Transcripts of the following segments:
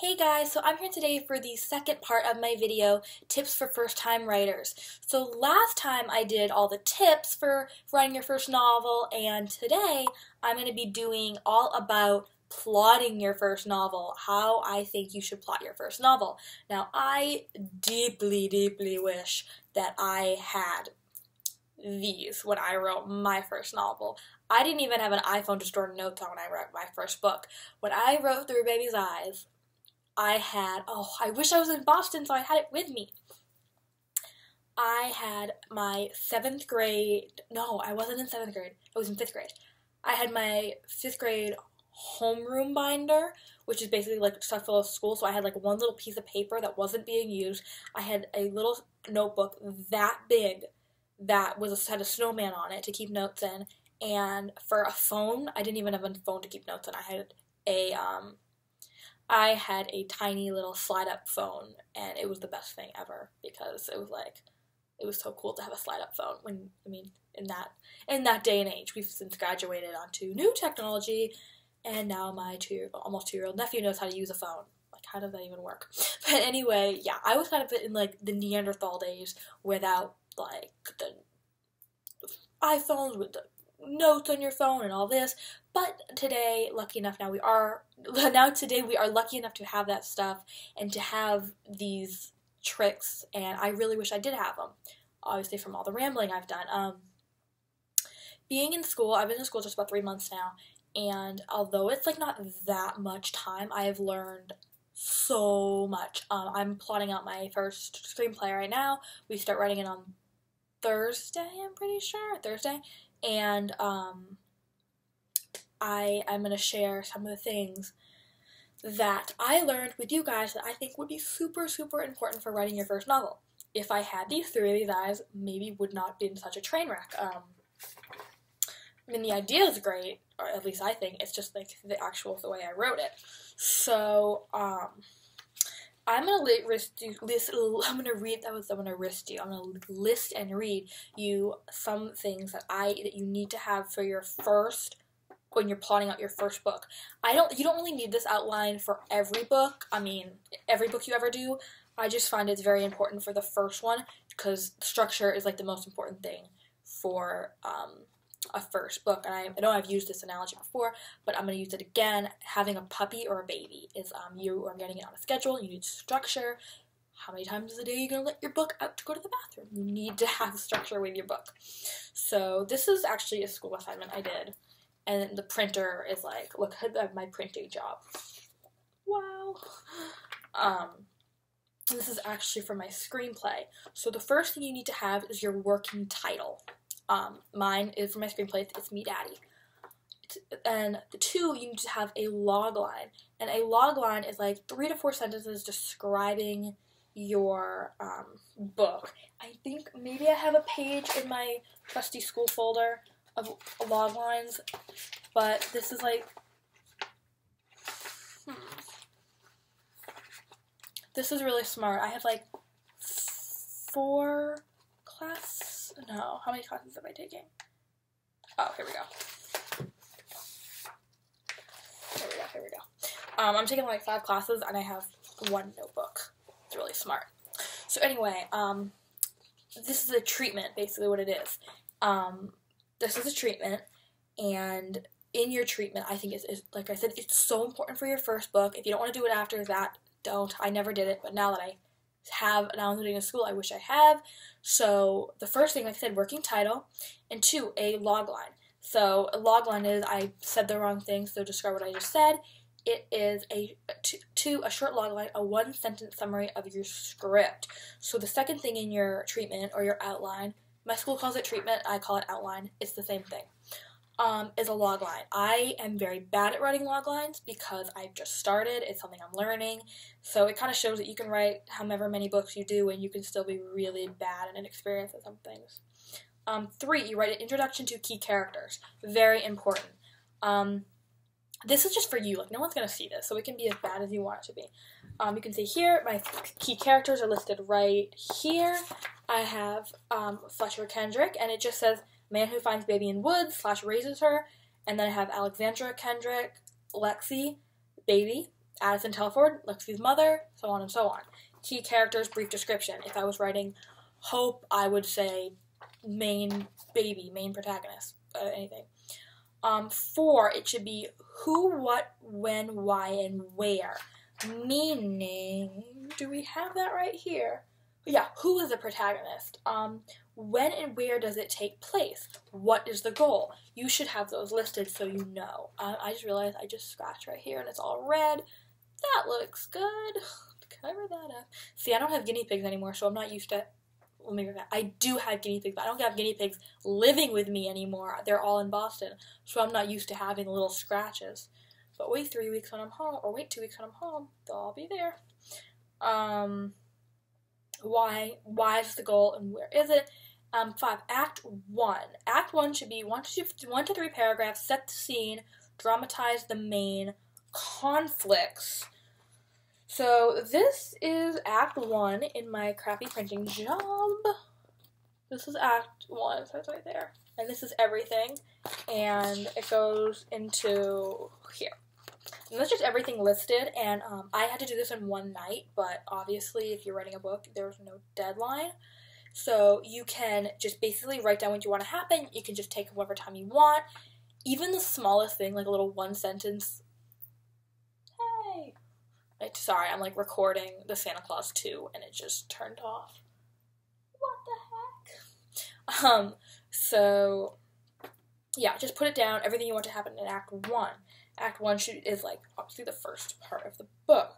Hey guys, so I'm here today for the second part of my video, Tips for First Time Writers. So last time I did all the tips for writing your first novel, and today I'm going to be doing all about plotting your first novel, how I think you should plot your first novel. Now, I deeply, deeply wish that I had these when I wrote my first novel. I didn't even have an iPhone to store notes on when I wrote my first book. When I wrote Through Baby's Eyes, I had, oh, I wish I was in Boston so I had it with me. I had my seventh grade, no, I wasn't in seventh grade, I was in fifth grade. I had my fifth grade homeroom binder, which is basically like stuff for school. So I had like one little piece of paper that wasn't being used. I had a little notebook that big that was had a snowman on it to keep notes in. And for a phone, I didn't even have a phone to keep notes in. I had a um, I had a tiny little slide up phone, and it was the best thing ever because it was like it was so cool to have a slide up phone. When I mean, in that in that day and age, we've since graduated onto new technology, and now my two year almost two year old nephew knows how to use a phone. Like, how does that even work? But anyway, yeah, I was kind of in like the Neanderthal days without like the iPhones with the notes on your phone and all this. But today, lucky enough, now we are now today we are lucky enough to have that stuff and to have these tricks. And I really wish I did have them. Obviously, from all the rambling I've done. Um, being in school, I've been in school just about three months now, and although it's like not that much time, I have learned so much. Um, I'm plotting out my first screenplay right now. We start writing it on Thursday, I'm pretty sure Thursday, and um, I I'm gonna share some of the things that I learned with you guys that I think would be super super important for writing your first novel. If I had these Through Baby's Eyes, maybe would not been such a train wreck. Um, I mean, the idea is great, or at least I think. It's just like the actual the way I wrote it. So, um, I'm gonna list you, list. I'm gonna read. That was I'm gonna list you. I'm gonna list and read you some things that I that you need to have for your first when you're plotting out your first book. I don't. You don't really need this outline for every book. I mean, every book you ever do. I just find it's very important for the first one because structure is like the most important thing for um, a first book. And I, I, know I've used this analogy before, but I'm going to use it again. Having a puppy or a baby is um, you are getting it on a schedule. You need structure. How many times a day are you going to let your book out to go to the bathroom? You need to have structure with your book. So this is actually a school assignment I did. And the printer is like, look at my printing job. Wow. Um, this is actually for my screenplay. So the first thing you need to have is your working title. Um, mine is for my screenplay. It's Me Daddy. And the two, you need to have a log line, and a log line is like three to four sentences describing your um, book. I think maybe I have a page in my trusty school folder of log lines, but this is like. Hmm. This is really smart. I have like four class no. How many classes am I taking? Oh, here we go. Here we go, here we go. Um, I'm taking like five classes and I have one notebook. It's really smart. So anyway, um, this is a treatment, basically what it is. Um, this is a treatment, and in your treatment, I think it's, it's, like I said, it's so important for your first book. If you don't want to do it after that, don't. I never did it, but now that I have now I'm doing a school, I wish I have. So the first thing, like I said, working title, and two, a log line. So a log line is I said the wrong thing, so describe what I just said. It is a two a short log line, a one sentence summary of your script. So the second thing in your treatment or your outline, my school calls it treatment, I call it outline. It's the same thing um, is a log line. I am very bad at writing log lines because I've just started. It's something I'm learning. So it kind of shows that you can write however many books you do and you can still be really bad and inexperienced at some things. Um, three, you write an introduction to key characters. Very important. Um, this is just for you. Like, no one's to see this, so it can be as bad as you want it to be. Um, you can see here, my key characters are listed right here. I have um, Fletcher Kendrick, and it just says Man Who Finds Baby in Woods slash raises her. And then I have Alexandra Kendrick, Lexi, Baby. Addison Telford, Lexi's mother, so on and so on. Key characters, brief description. If I was writing Hope, I would say main baby, main protagonist, uh, anything. Um, four, it should be who, what, when, why, and where. Meaning, do we have that right here? Yeah, who is the protagonist? Um, when and where does it take place? What is the goal? You should have those listed so you know. I just realized I just scratched right here and it's all red. That looks good. Cover that up. See, I don't have guinea pigs anymore, so I'm not used to I do have guinea pigs, but I don't have guinea pigs living with me anymore. They're all in Boston, so I'm not used to having little scratches. But wait three weeks when I'm home, or wait two weeks when I'm home, they'll all be there. Um, why? Why is the goal, and where is it? Um, five. Act one. Act one should be one to one to three paragraphs. Set the scene. Dramatize the main conflicts so this is Act 1 in my crappy printing job. This is Act 1, so it's right there. And this is everything, and it goes into here. And that's just everything listed, and um, I had to do this in one night, but obviously if you're writing a book, there's no deadline. So you can just basically write down what you want to happen. You can just take whatever time you want. Even the smallest thing, like a little one sentence like, sorry, I'm like recording the Santa Claus 2 and it just turned off. What the heck? Um, so yeah, just put it down, everything you want to happen in Act 1. Act 1 should, is like obviously the first part of the book.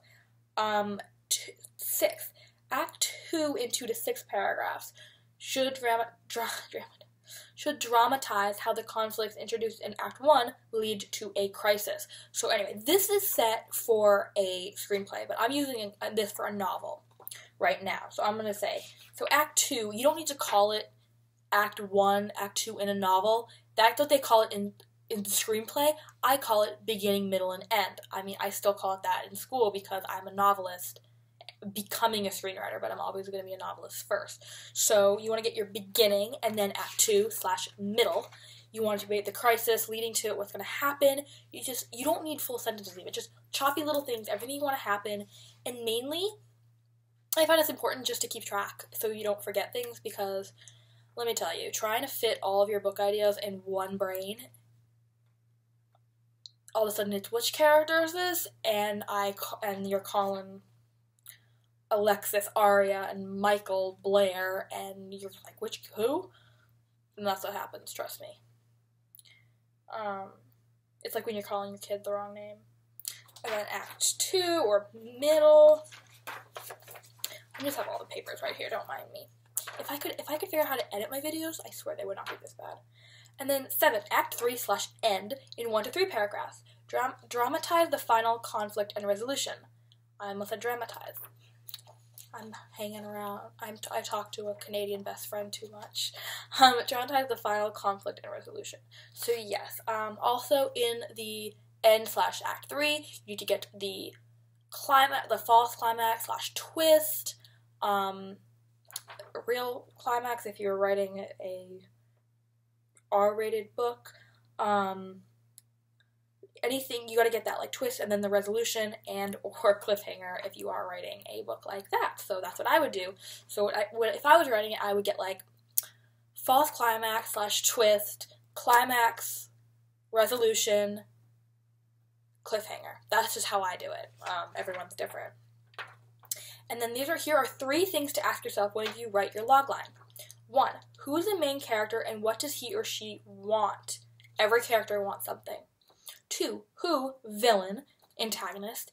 Um, two, six. Act 2 in 2 to 6 paragraphs should drama, dra, drama, should dramatize how the conflicts introduced in Act 1 lead to a crisis. So, anyway, this is set for a screenplay, but I'm using this for a novel right now. So, I'm going to say, so Act 2, you don't need to call it Act 1, Act 2 in a novel. That's what they call it in in the screenplay, I call it beginning, middle, and end. I mean, I still call it that in school because I'm a novelist becoming a screenwriter, but I'm always going to be a novelist first. So you want to get your beginning and then act two slash middle. You want to be the crisis leading to it, what's going to happen. You just you don't need full sentences even, just choppy little things, everything you want to happen, and mainly, I find it's important just to keep track so you don't forget things because. Let me tell you, trying to fit all of your book ideas in one brain all of a sudden it's which character is this and i and you're calling Alexis Aria and Michael Blair, and you're like, which who? And that's what happens. Trust me. Um, it's like when you're calling your kid the wrong name. And then Act Two or middle. I just have all the papers right here. Don't mind me. If I could, if I could figure out how to edit my videos, I swear they would not be this bad. And then seven, Act Three slash End in one to three paragraphs. Dram- dramatize the final conflict and resolution. I must have dramatize. I'm hanging around. I'm t- I talk to a Canadian best friend too much. Um, dramatize the final conflict and resolution. So yes. Um, also in the end slash act three, you to get the climax, the false climax slash twist. Um, real climax if you're writing a R-rated book. Um, anything you got to get that like twist and then the resolution and or cliffhanger if you are writing a book like that. So that's what i would do. So what I, what, if i was writing it i would get like false climax slash twist climax resolution cliffhanger. That's just how i do it. Um, everyone's different. And then these are here are three things to ask yourself when you write your logline one who is the main character and what does he or she want? Every character wants something Two, who, villain, antagonist,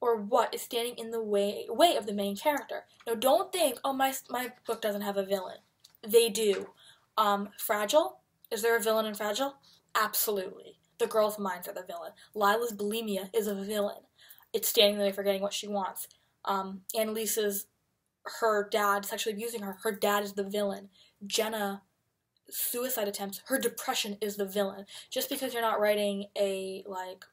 or what is standing in the way way of the main character. Now don't think, oh my my book doesn't have a villain. They do. Um, Fragile? Is there a villain in Fragile? Absolutely. The girl's minds are the villain. Lila's bulimia is a villain. It's standing in the way for getting what she wants. Um, Annalise's her dad sexually abusing her. Her dad is the villain. Jenna suicide attempts, her depression is the villain. Just because you're not writing a like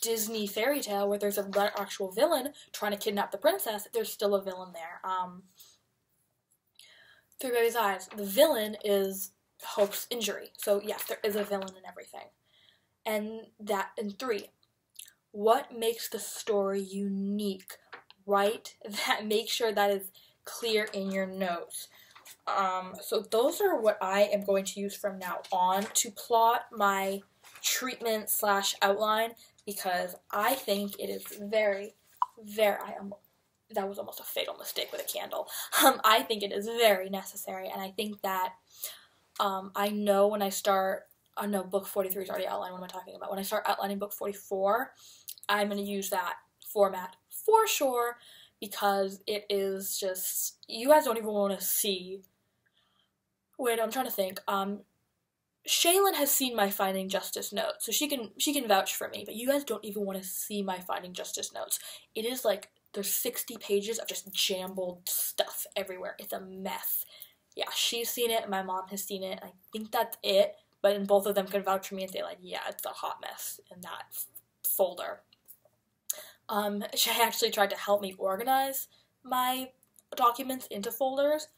Disney fairy tale where there's an actual villain trying to kidnap the princess, there's still a villain there. Um, Through Baby's Eyes, the villain is Hope's injury. So yes, there is a villain in everything. And that in three, what makes the story unique. Write that, make sure that is clear in your notes. Um, so those are what I am going to use from now on to plot my treatment slash outline because I think it is very, very, I am, that was almost a fatal mistake with a candle. Um, I think it is very necessary and I think that um, I know when I start, I know book 43 is already outlined, what am I talking about? When I start outlining book 44, I'm going to use that format for sure because it is just, you guys don't even want to see Wait, I'm trying to think. Um, Shaylin has seen my Finding Justice notes, so she can she can vouch for me. But you guys don't even want to see my Finding Justice notes. It is like there's 60 pages of just jumbled stuff everywhere. It's a mess. Yeah, she's seen it. My mom has seen it. I think that's it. But then both of them can vouch for me and say like, yeah, it's a hot mess in that folder. Um, she actually tried to help me organize my documents into folders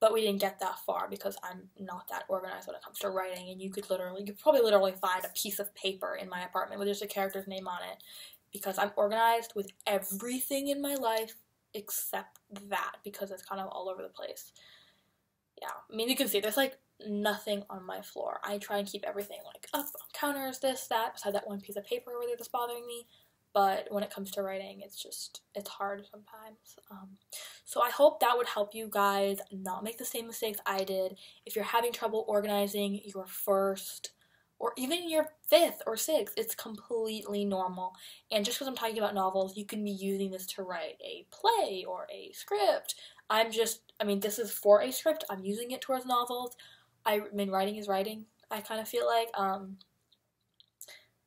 but we didn't get that far because I'm not that organized when it comes to writing. And you could literally, you could probably literally find a piece of paper in my apartment with just a character's name on it because I'm organized with everything in my life except that because it's kind of all over the place. Yeah, I mean, you can see there's like nothing on my floor. I try and keep everything like up on counters, this, that, beside that one piece of paper over there that's bothering me but when it comes to writing it's just it's hard sometimes um, so i hope that would help you guys not make the same mistakes i did. If you're having trouble organizing your first or even your fifth or sixth it's completely normal. And just because i'm talking about novels you can be using this to write a play or a script. I'm just i mean this is for a script. I'm using it towards novels. I mean writing is writing i kind of feel like um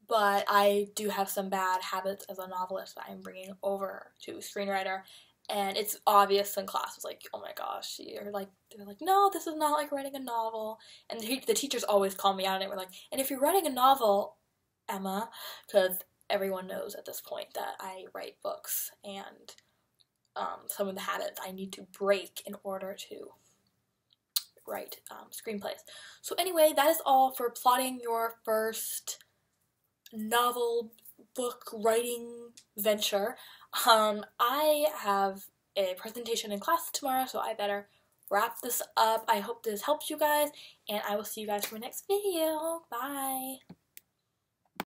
but I do have some bad habits as a novelist that I'm bringing over to screenwriter. And it's obvious in class. It's like, oh my gosh, you're like, they're like, no, this is not like writing a novel. And the, the teachers always call me out on it. We're like, and if you're writing a novel, Emma, because everyone knows at this point that I write books and um, some of the habits I need to break in order to write um, screenplays. So anyway, that is all for plotting your first novel book writing venture. Um, I have a presentation in class tomorrow, so I better wrap this up. I hope this helps you guys, and I will see you guys for my next video. Bye!